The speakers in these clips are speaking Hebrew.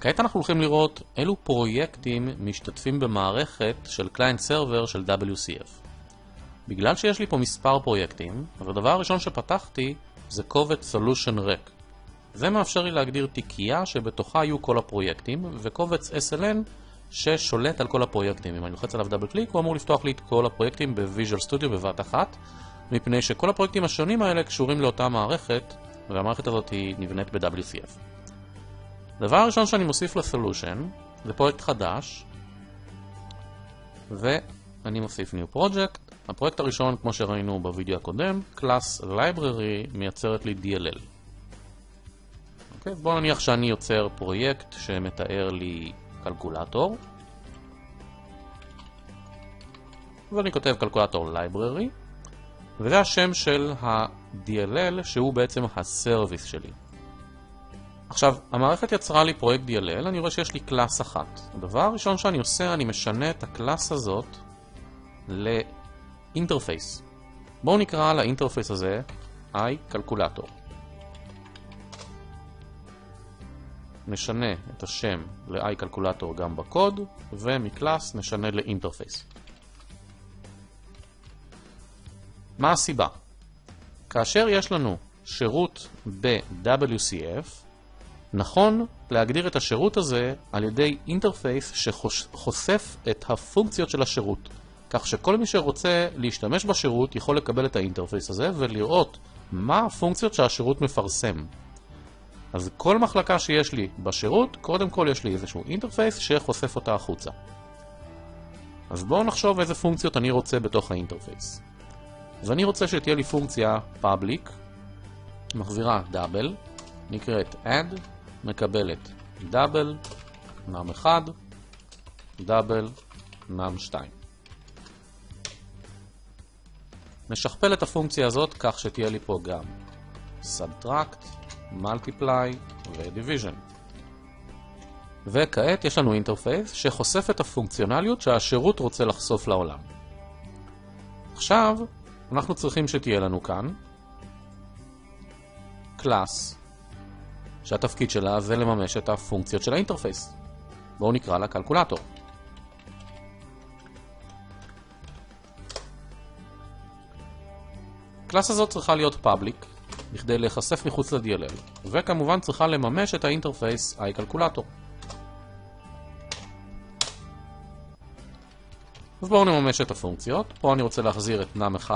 כעת אנחנו הולכים לראות אילו פרויקטים משתתפים במערכת של client server של WCF. בגלל שיש לי פה מספר פרויקטים, אז הדבר הראשון שפתחתי זה קובץ Solution ריק. זה מאפשר לי להגדיר תיקייה שבתוכה יהיו כל הפרויקטים, וקובץ SLN ששולט על כל הפרויקטים. אם אני לוחץ עליו double click, הוא אמור לפתוח לי את כל הפרויקטים ב-Visual Studio בבת אחת, מפני שכל הפרויקטים השונים האלה קשורים לאותה מערכת, והמערכת הזאת היא נבנית ב-WCF. הדבר הראשון שאני מוסיף לסולושן זה פרויקט חדש ואני מוסיף New Project. הפרויקט הראשון, כמו שראינו בווידאו הקודם, Class Library מייצרת לי DLL. אוקיי, בואו נניח שאני יוצר פרויקט שמתאר לי קלקולטור ואני כותב קלקולטור Library וזה השם של ה-DLL שהוא בעצם ה service שלי. עכשיו, המערכת יצרה לי פרויקט DLL, אני רואה שיש לי class אחת. הדבר הראשון שאני עושה, אני משנה את ה class הזאת ל interface. בואו נקרא ל interface הזה ICalculator. נשנה את השם ל-ICalculator גם בקוד, ומ class נשנה ל interface. מה הסיבה? כאשר יש לנו שירות ב-WCF, נכון להגדיר את השירות הזה על ידי interface שחושף את הפונקציות של השירות. כך שכל מי שרוצה להשתמש בשירות יכול לקבל את ה interface הזה ולראות מה הפונקציות שהשירות מפרסם. אז כל מחלקה שיש לי בשירות, קודם כל יש לי איזשהו interface שחושף אותה החוצה. אז בואו נחשוב איזה פונקציות אני רוצה בתוך ה interface. אז אני רוצה שתהיה לי פונקציה public, מחזירה double, נקראת add מקבלת double, num 1, double, num 2. נשכפל את הפונקציה הזאת כך שתהיה לי פה גם Subtract, Multiply ו-Division. וכעת יש לנו interface שחושף את הפונקציונליות שהשירות רוצה לחשוף לעולם. עכשיו אנחנו צריכים שתהיה לנו כאן class שהתפקיד שלה זה לממש את הפונקציות של ה interface. בואו נקרא לה Calculator. ה class הזאת צריכה להיות public, בכדי להיחשף מחוץ ל-DLL, וכמובן צריכה לממש את האינטרפייס iCalculator. אז בואו נממש את הפונקציות. פה אני רוצה להחזיר את num1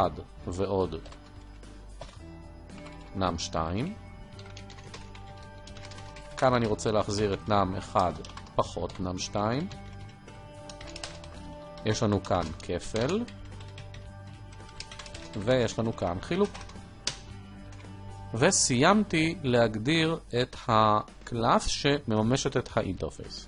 ועוד num2. כאן אני רוצה להחזיר את נם 1 פחות נם 2. יש לנו כאן כפל, ויש לנו כאן חילוק. וסיימתי להגדיר את ה class שמממשת את ה interface.